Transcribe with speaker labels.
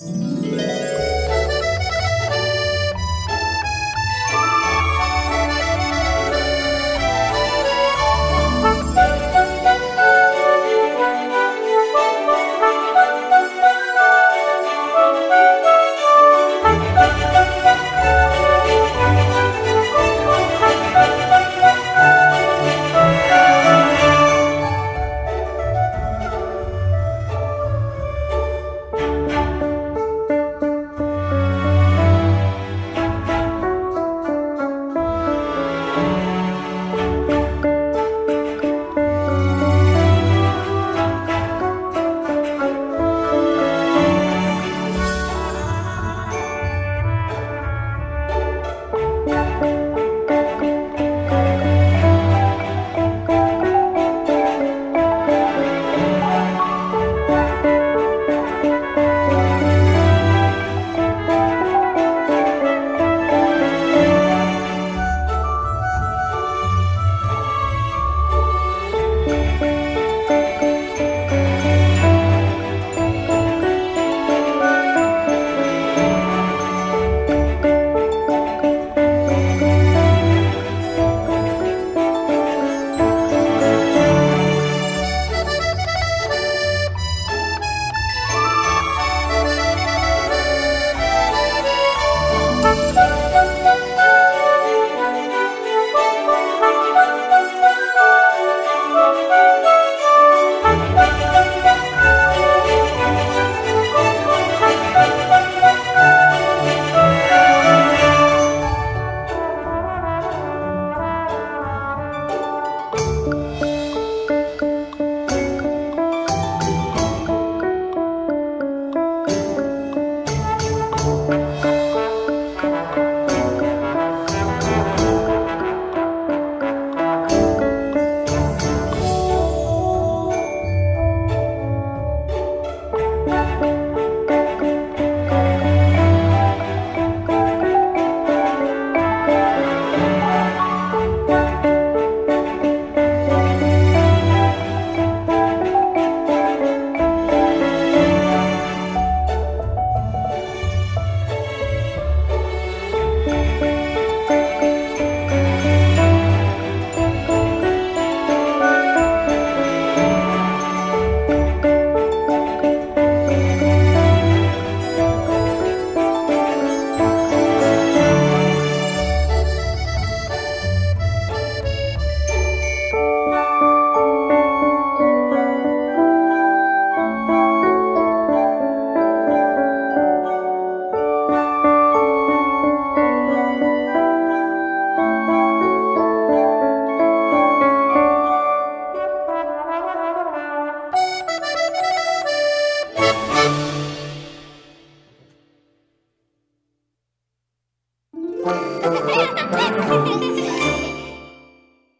Speaker 1: Ha ha ha!